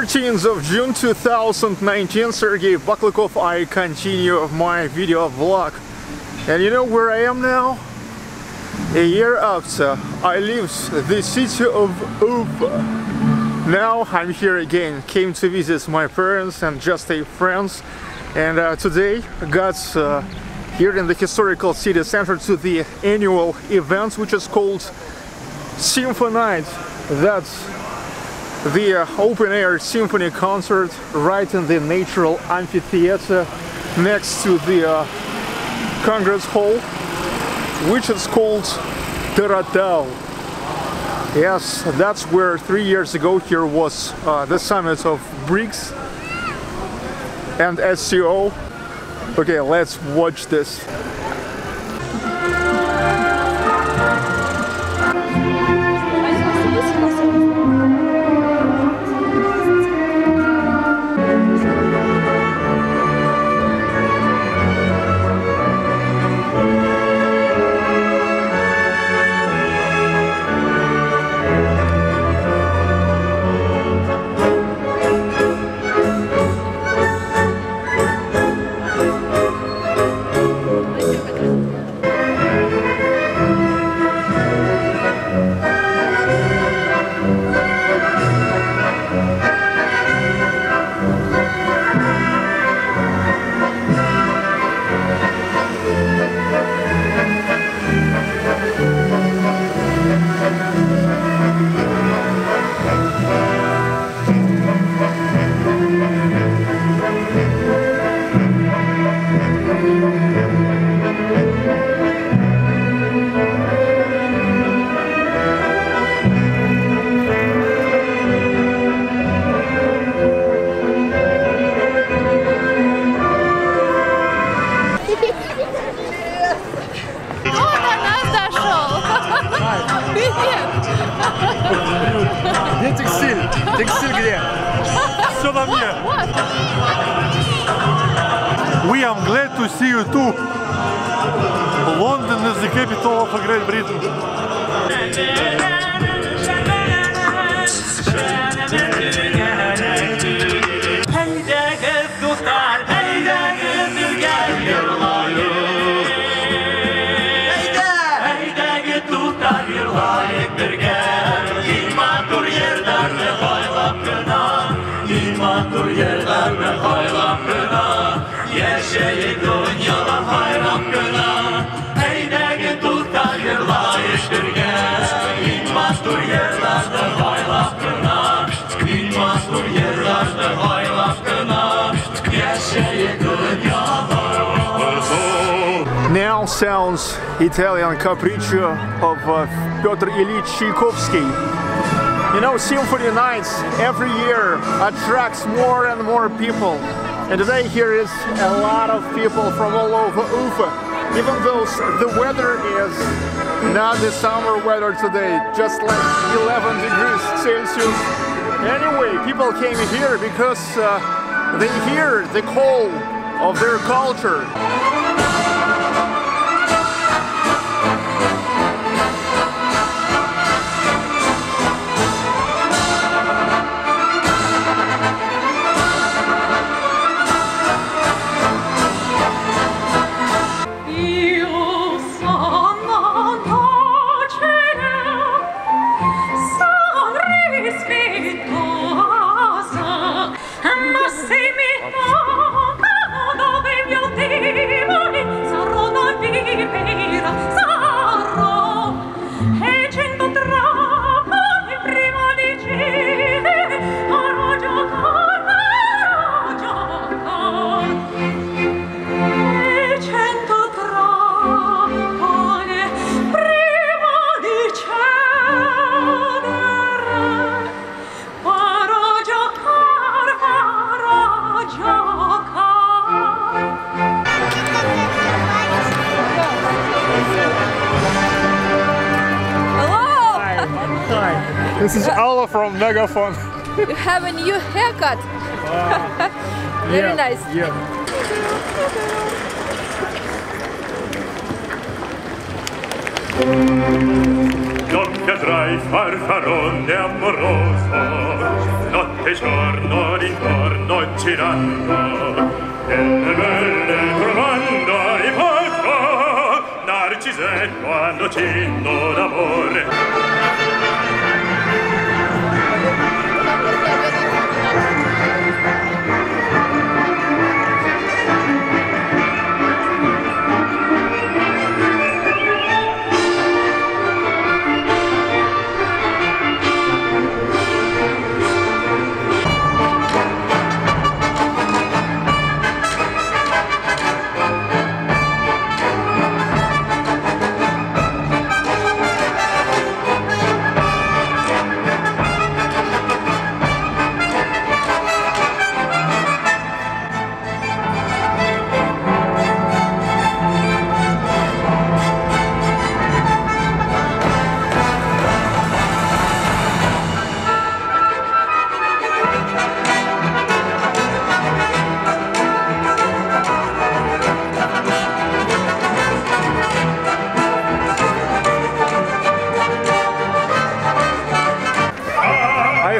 13th of June 2019, Sergey Baklykov, I continue my video vlog. And you know where I am now? A year after I left the city of Ufa. Now I'm here again, came to visit my parents and just a friends. And uh, today got uh, here in the historical city center to the annual event which is called Symphony Night. That's the uh, open air symphony concert right in the natural amphitheater next to the uh, Congress Hall which is called Toratau. Yes, that's where three years ago here was uh, the summit of BRICS and SCO. Okay, let's watch this. To see you too. London is the capital of Great Britain. Now sounds Italian capriccio of uh, Pyotr Ilyich Tchaikovsky. You know, symphony nights every year attracts more and more people. And today here is a lot of people from all over Ufa. Even though the weather is not the summer weather today, just like 11 degrees Celsius. Anyway, people came here because uh, they hear the call of their culture. This is Alla from Megaphone. You have a new haircut. Very Yeah, nice. Yeah. Doppia drei farfaron de amoroso, notte notte giorno d'intorno girando delle belle trovando riporto narcise quando cinno d'amore I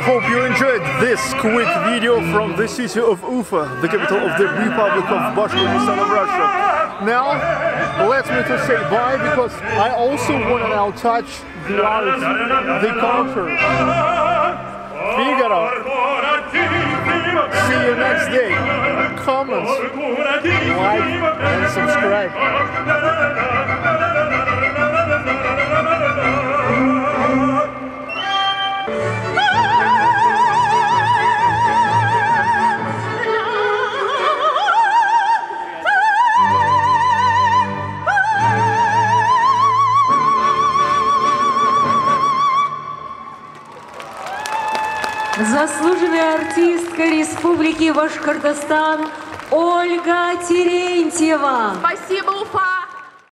hope you enjoyed this quick video from the city of Ufa, the capital of the Republic of Bashkortostan of Russia. Now, let me to say bye because I also want to now touch the art, the culture. Figaro. See you next day. Comments, like, and subscribe. Заслуженная артистка Республики Башкортостан Ольга Терентьева. Спасибо, Уфа!